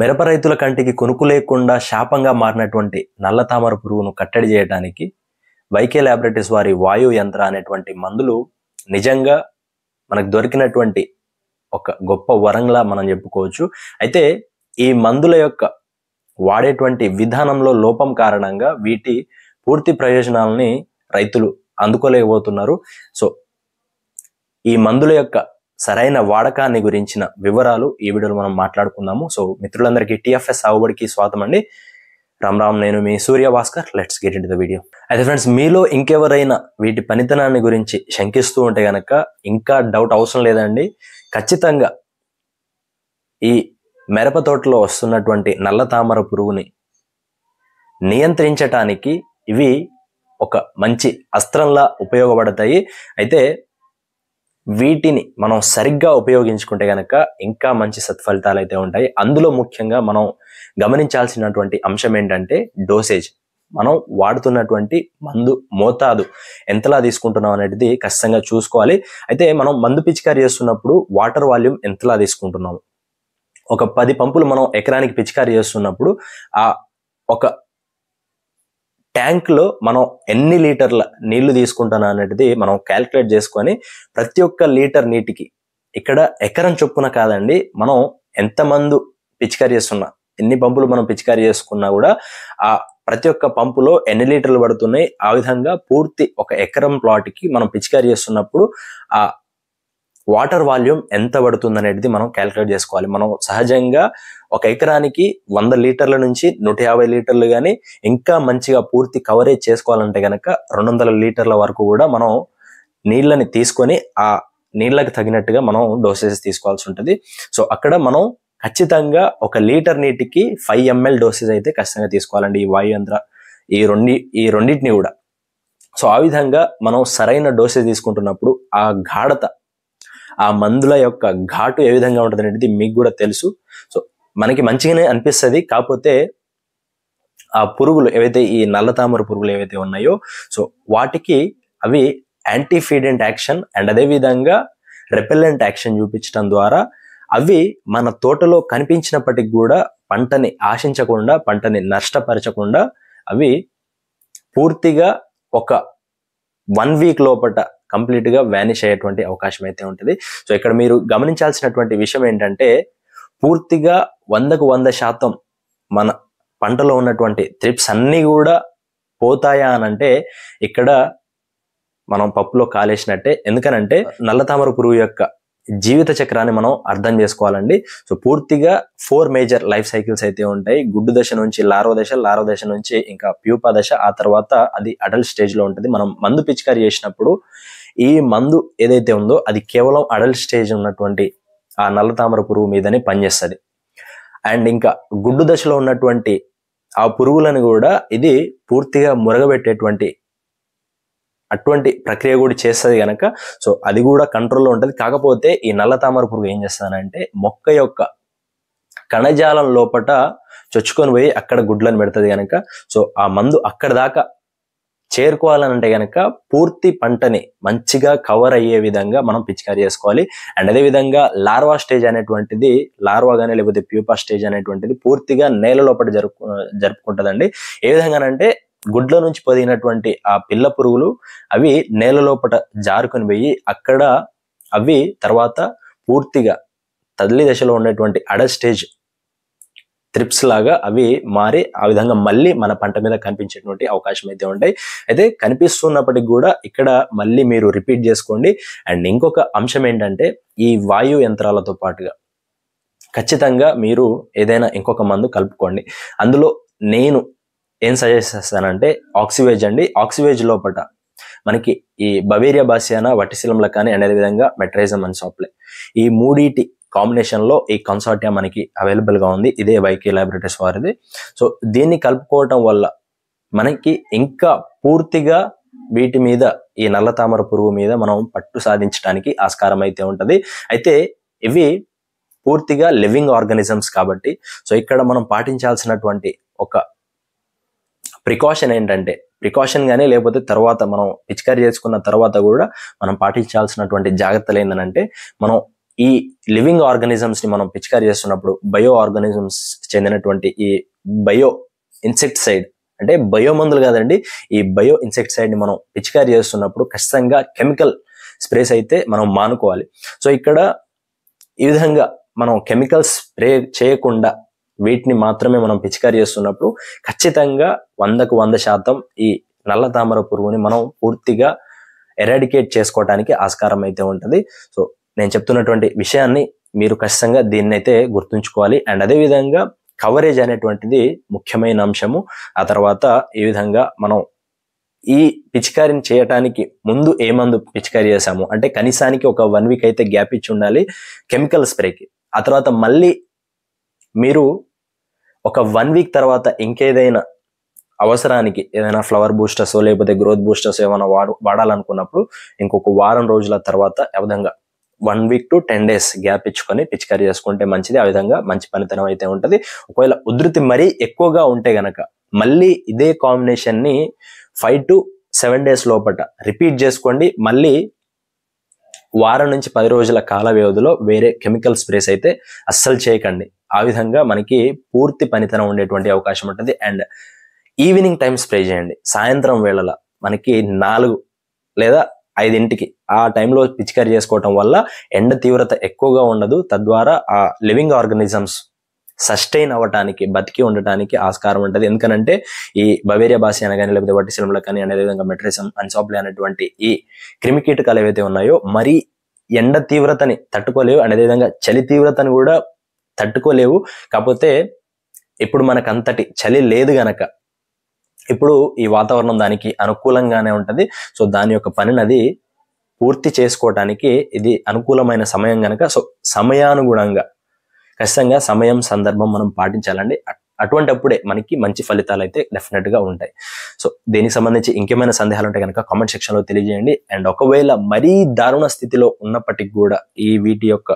మిరప రైతుల కంటికి కొనుక్కు లేకుండా శాపంగా మారినటువంటి నల్ల తామర పురుగును కట్టడి చేయడానికి వైకే ల్యాబొరేటరీస్ వారి వాయు యంత్ర అనేటువంటి మందులు నిజంగా మనకు దొరికినటువంటి ఒక గొప్ప వరంలా మనం చెప్పుకోవచ్చు. అయితే ఈ మందుల యొక్క వాడేటువంటి విధానంలో లోపం కారణంగా వీటి పూర్తి ప్రయోజనాలని రైతులు అందుకోలేకపోతున్నారు. సో ఈ మందుల యొక్క సరైన వాడకాన్ని గురించిన వివరాలు ఈ వీడియోలో మనం మాట్లాడుకుందాము. సో మిత్రులందరికీ టిఎఫ్ఎస్ సాగుబడికి స్వాగతం అండి రామ్ రామ్ నేను మీ Surya Bhaskar. Let's get in the video అయితే ఫ్రెండ్స్ మీలో ఇంకెవరైనా వీటి పనితనాన్ని గురించి శంకిస్తూ ఉంటే గనక ఇంకా డౌట్ అవసరం లేదండి. ఖచ్చితంగా ఈ మిరప తోటలో వస్తున్నటువంటి నల్ల తామర పురుగుని నియంత్రించటానికి ఇవి ఒక మంచి అస్త్రంలా ఉపయోగపడతాయి. అయితే వీటిని మనం సరిగ్గా ఉపయోగించుకుంటే కనుక ఇంకా మంచి సత్ఫలితాలు అయితే ఉంటాయి. అందులో ముఖ్యంగా మనం గమనించాల్సినటువంటి అంశం ఏంటంటే డోసేజ్. మనం వాడుతున్నటువంటి మందు మోతాదు ఎంతలా తీసుకుంటున్నాం అనేది ఖచ్చితంగా చూసుకోవాలి. అయితే మనం మందు పిచికారీ చేస్తున్నప్పుడు వాటర్ వాల్యూమ్ ఎంతలా తీసుకుంటున్నాము? ఒక పది పంపులు మనం ఎకరానికి పిచికారీ చేస్తున్నప్పుడు ఆ ఒక ట్యాంక్లో మనం ఎన్ని లీటర్ల నీళ్ళు తీసుకుంటాను అనేది మనం క్యాల్కులేట్ చేసుకొని ప్రతి ఒక్క లీటర్ నీటికి ఇక్కడ ఎకరం చొప్పున కాదండి మనం ఎంత మందు పిచికారీ చేస్తున్నా ఎన్ని పంపులు మనం పిచికారీ చేసుకున్నా కూడా ఆ ప్రతి ఒక్క పంపులో ఎన్ని లీటర్లు పడుతున్నాయి ఆ విధంగా పూర్తి ఒక ఎకరం ప్లాట్కి మనం పిచికారీ చేస్తున్నప్పుడు ఆ వాటర్ వాల్యూమ్ ఎంత పడుతుంది అనేది మనం క్యాలిక్యులేట్ చేసుకోవాలి. మనం సహజంగా ఒక ఎకరానికి వంద లీటర్ల నుంచి నూట యాభై లీటర్లు కానీ ఇంకా మంచిగా పూర్తి కవరేజ్ చేసుకోవాలంటే కనుక రెండు వందల లీటర్ల వరకు కూడా మనం నీళ్ళని తీసుకొని ఆ నీళ్ళకి తగినట్టుగా మనం డోసేజ్ తీసుకోవాల్సి ఉంటుంది. సో అక్కడ మనం ఖచ్చితంగా ఒక లీటర్ నీటికి ఫైవ్ ఎంఎల్ డోసేజ్ అయితే ఖచ్చితంగా తీసుకోవాలండి ఈ వాయు యంత్ర ఈ రెండి ఈ రెండింటిని కూడా. సో ఆ విధంగా మనం సరైన డోసేజ్ తీసుకుంటున్నప్పుడు ఆ గాఢత ఆ మందుల యొక్క ఘాటు ఏ విధంగా ఉంటుంది అనేది మీకు కూడా తెలుసు. సో మనకి మంచిగానే అనిపిస్తుంది. కాకపోతే ఆ పురుగులు ఏవైతే ఈ నల్ల తామర పురుగులు ఏవైతే ఉన్నాయో సో వాటికి అవి యాంటీఫీడెంట్ యాక్షన్ అండ్ అదే విధంగా రెపెల్లెంట్ యాక్షన్ చూపించడం ద్వారా అవి మన తోటలో కనిపించినప్పటికి కూడా పంటని ఆశించకుండా పంటని నష్టపరచకుండా అవి పూర్తిగా ఒక వన్ వీక్ లోపట కంప్లీట్గా వ్యానిష్ అయ్యేటువంటి అవకాశం అయితే ఉంటుంది. సో ఇక్కడ మీరు గమనించాల్సినటువంటి విషయం ఏంటంటే పూర్తిగా వందకు వంద శాతం మన పంటలో ఉన్నటువంటి త్రిప్స్ అన్ని కూడా పోతాయా అని అంటే ఇక్కడ మనం పప్పులో కాలేసినట్టే. ఎందుకనంటే నల్ల తామర పురుగు యొక్క జీవిత చక్రాన్ని మనం అర్థం చేసుకోవాలండి. సో పూర్తిగా ఫోర్ మేజర్ లైఫ్ సైకిల్స్ అయితే ఉంటాయి. గుడ్డు దశ నుంచి లారో దశ లారో దశ నుంచి ఇంకా ప్యూపా దశ ఆ తర్వాత అది అడల్ట్ స్టేజ్లో ఉంటుంది. మనం మందు పిచికారి చేసినప్పుడు ఈ మందు ఏదైతే ఉందో అది కేవలం అడల్ట్ స్టేజ్ ఉన్నటువంటి ఆ నల్ల తామర పురుగు మీదనే పనిచేస్తుంది. అండ్ ఇంకా గుడ్డు దశలో ఉన్నటువంటి ఆ పురుగులను కూడా ఇది పూర్తిగా మురగబెట్టేటువంటి అటువంటి ప్రక్రియ కూడా చేస్తుంది కనుక సో అది కూడా కంట్రోల్లో ఉంటుంది. కాకపోతే ఈ నల్ల తామర పురుగు ఏం చేస్తానంటే మొక్క యొక్క కణజాలం లోపట చొచ్చుకొని పోయి అక్కడ గుడ్లను పెడుతుంది కనుక సో ఆ మందు అక్కడ దాకా చేరుకోవాలనంటే కనుక పూర్తి పంటని మంచిగా కవర్ అయ్యే విధంగా మనం పిచికారీ చేసుకోవాలి. అండ్ అదే విధంగా లార్వా స్టేజ్ అనేటువంటిది లార్వా కానీ లేకపోతే ప్యూపా స్టేజ్ అనేటువంటిది పూర్తిగా నేల లోపల జరుపు జరుపుకుంటుందండి. ఏ విధంగానంటే గుడ్ల నుంచి పొదిగినటువంటి ఆ పిల్ల పురుగులు అవి నేల లోపల జారుకొని పోయి అక్కడ అవి తర్వాత పూర్తిగా తల్లి దశలో ఉన్నటువంటి అడ స్టేజ్ త్రిప్స్ లాగా అవి మారి ఆ విధంగా మళ్ళీ మన పంట మీద కనిపించేటువంటి అవకాశం అయితే ఉంటాయి. అయితే కనిపిస్తున్నప్పటికి కూడా ఇక్కడ మళ్ళీ మీరు రిపీట్ చేసుకోండి. అండ్ ఇంకొక అంశం ఏంటంటే ఈ వాయు యంత్రాలతో పాటుగా ఖచ్చితంగా మీరు ఏదైనా ఇంకొక మందు కలుపుకోండి. అందులో నేను ఏం సజెస్ట్ చేస్తానంటే ఆక్సివేజ్ అండి. ఆక్సివేజ్ లోపల మనకి ఈ బవేరియా బాసియానా వటిశిలంలో కానీ అండ్ అదేవిధంగా మెట్రైజం అండ్ సాప్లే. ఈ మూడిటి కాంబినేషన్లో ఈ కన్సార్టియా మనకి అవైలబుల్గా ఉంది. ఇదే వైకే లాబొరేటరీస్ వారిది. సో దీన్ని కలుపుకోవటం వల్ల మనకి ఇంకా పూర్తిగా వీటి మీద ఈ నల్ల తామర పురుగు మీద మనం పట్టు సాధించడానికి ఆస్కారం అయితే ఉంటుంది. అయితే ఇవి పూర్తిగా లివింగ్ ఆర్గానిజమ్స్ కాబట్టి సో ఇక్కడ మనం పాటించాల్సినటువంటి ఒక ప్రికాషన్ ఏంటంటే ప్రికాషన్ కానీ లేకపోతే తర్వాత మనం పిచికారీ చేసుకున్న తర్వాత కూడా మనం పాటించాల్సినటువంటి జాగ్రత్తలు ఏంటంటే మనం ఈ లివింగ్ ఆర్గానిజమ్స్ని మనం పిచికారి చేస్తున్నప్పుడు బయో ఆర్గానిజమ్స్ చెందినటువంటి ఈ బయో ఇన్సెక్టిసైడ్ అంటే బయో మందులు కాదండి ఈ బయో ఇన్సెక్టిసైడ్ని మనం పిచికారి చేస్తున్నప్పుడు ఖచ్చితంగా కెమికల్ స్ప్రేస్ అయితే మనం మానుకోవాలి. సో ఇక్కడ ఈ విధంగా మనం కెమికల్ స్ప్రే చేయకుండా వీటిని మాత్రమే మనం పిచికారి చేస్తున్నప్పుడు ఖచ్చితంగా వందకు వంద శాతం ఈ నల్ల తామర పురుగుని మనం పూర్తిగా ఎరాడికేట్ చేసుకోవడానికి ఆస్కారం అయితే ఉంటుంది. సో నేను చెప్తున్నటువంటి విషయాన్ని మీరు ఖచ్చితంగా దీన్ని అయితే గుర్తుంచుకోవాలి. అండ్ అదే విధంగా కవరేజ్ అనేటువంటిది ముఖ్యమైన అంశము. ఆ తర్వాత ఈ విధంగా మనం ఈ పిచికారిని చేయటానికి ముందు ఏ మందు పిచికారి చేసాము అంటే కనీసానికి ఒక వన్ వీక్ అయితే గ్యాప్ ఇచ్చి ఉండాలి. కెమికల్ స్ప్రేకి ఆ తర్వాత మళ్ళీ మీరు ఒక వన్ వీక్ తర్వాత ఇంకేదైనా అవసరానికి ఏదైనా ఫ్లవర్ బూస్టర్స్ లేకపోతే గ్రోత్ బూస్టర్స్ ఏమైనా వాడు వాడాలనుకున్నప్పుడు ఇంకొక వారం రోజుల తర్వాత ఆ విధంగా one week to ten days gap ఇచ్చుకొని పిచికారీ చేసుకుంటే మంచిది. ఆ విధంగా మంచి పనితనం అయితే ఉంటుంది. ఒకవేళ ఉధృతి మరీ ఎక్కువగా ఉంటే గనక మళ్ళీ ఇదే కాంబినేషన్ని ఫైవ్ టు సెవెన్ డేస్ లోపట రిపీట్ చేసుకోండి. మళ్ళీ వారం నుంచి పది రోజుల కాల వ్యవధిలో వేరే కెమికల్ స్ప్రేస్ అయితే అస్సలు చేయకండి. ఆ విధంగా మనకి పూర్తి పనితనం ఉండేటువంటి అవకాశం ఉంటుంది. అండ్ ఈవినింగ్ టైం స్ప్రే చేయండి. సాయంత్రం వేళల మనకి నాలుగు లేదా ఐదింటికి ఆ టైంలో పిచికారి చేసుకోవటం వల్ల ఎండ తీవ్రత ఎక్కువగా ఉండదు. తద్వారా ఆ లివింగ్ ఆర్గనిజమ్స్ సస్టైన్ అవ్వటానికి బతికి ఉండటానికి ఆస్కారం ఉంటుంది. ఎందుకనంటే ఈ బవేరియా బాసి అనగానే లేకపోతే వట్టిశిలంలో కానీ అదేవిధంగా మెట్రిసం అన్సాప్లే అనేటువంటి ఈ క్రిమి కీటకాలు ఏవైతే ఉన్నాయో మరి ఎండ తీవ్రతని తట్టుకోలేవు. అండ్ విధంగా చలి తీవ్రతని కూడా తట్టుకోలేవు. కాకపోతే ఇప్పుడు మనకు అంతటి చలి లేదు గనక ఇప్పుడు ఈ వాతావరణం దానికి అనుకూలంగానే ఉంటుంది. సో దాని యొక్క పనిని అది పూర్తి చేసుకోవటానికి ఇది అనుకూలమైన సమయం కనుక సో సమయానుగుణంగా ఖచ్చితంగా సమయం సందర్భం మనం పాటించాలండి. అటువంటి అప్పుడే మనకి మంచి ఫలితాలు అయితే డెఫినెట్గా ఉంటాయి. సో దీనికి సంబంధించి ఇంకేమైనా సందేహాలు ఉంటే కనుక కామెంట్ సెక్షన్లో తెలియజేయండి. అండ్ ఒకవేళ మరీ దారుణ స్థితిలో ఉన్నప్పటికీ కూడా ఈ వీటి యొక్క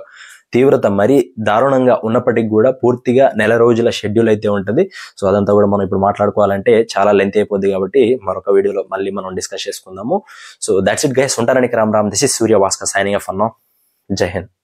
తీవ్రత మరీ దారుణంగా ఉన్నప్పటికీ కూడా పూర్తిగా నెల రోజుల షెడ్యూల్ అయితే ఉంటుంది. సో అదంతా కూడా మనం ఇప్పుడు మాట్లాడుకోవాలంటే చాలా లెంత్ అయిపోద్ది కాబట్టి మరొక వీడియోలో మళ్ళీ మనం డిస్కస్ చేసుకుందాము. So that's it guys ఉంటారనికి Ram Ram. This is Surya Bhaskar signing off అన్నా. జై హింద్.